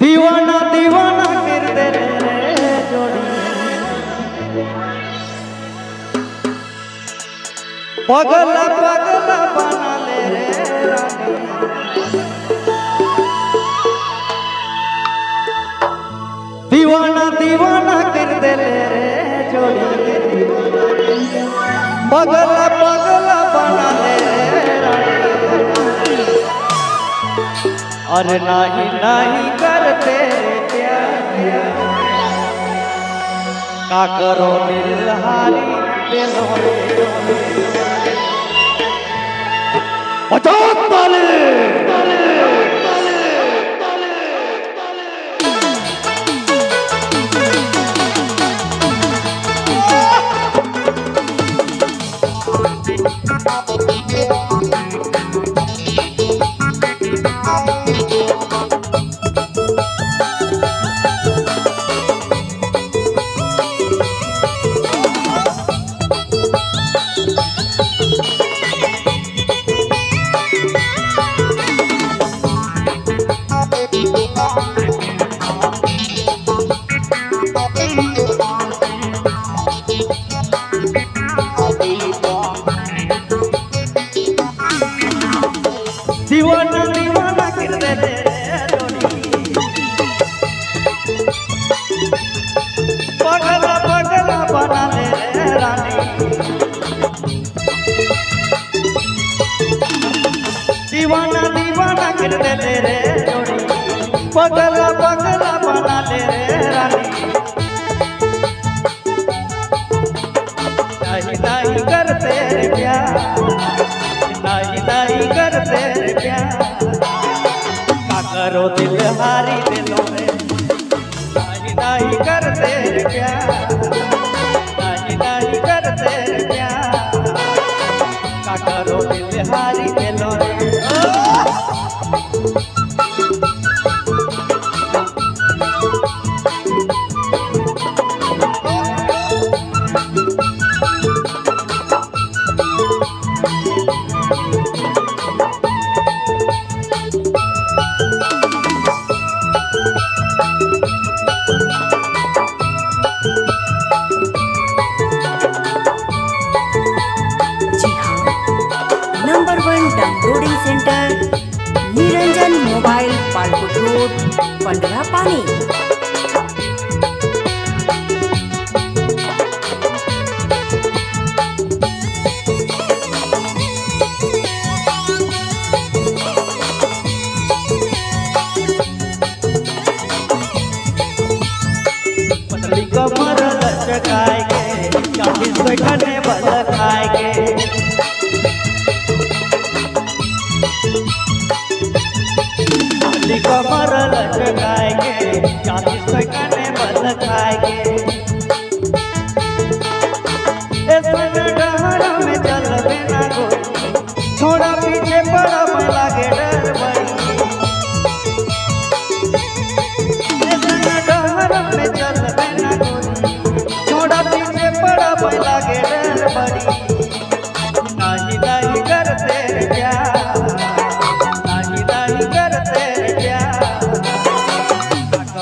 दीवाना दीवाना कर दे रे पगला पगला बना ले रे दीवाना दीवाना कर दे रे, जोड़ी। पगला पगला बना ले रे और नाही नाही करो दिलहारी दिलों बचाओ ताले दीवाना दीवाना दीवाना कर दे ले रे जोड़ी। पगला का करो दिल हारी के में कमर के चालीस बैठने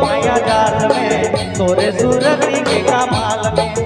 माया जाल में तोरे सूरती के कमाल में।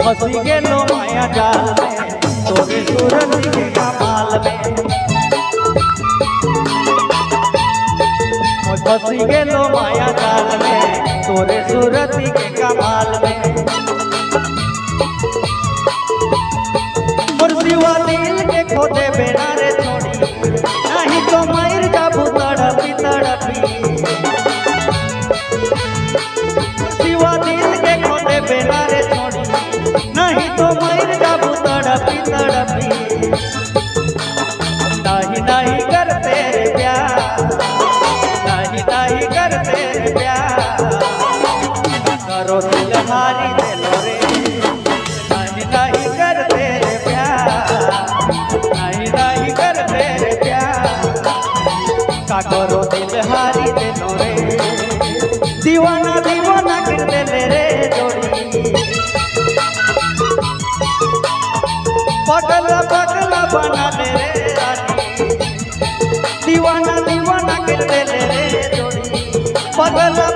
फंस गेलो माया जाल में तोरे सूरज के कमाल में फंस गेलो माया जाल में, तोरे सूरज के कमाल में। मुर्शिवा दिल के खोटे बेरा happy birthday. বলো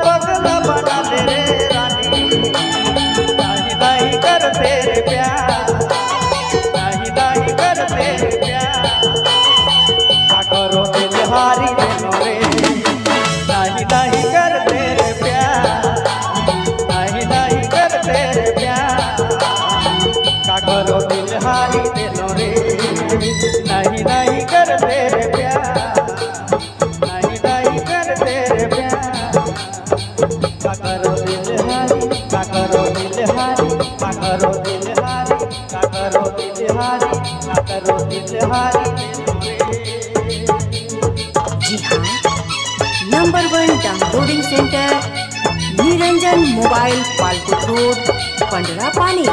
number one downloading centre Niranjan mobile Palkot road Pandra पानी।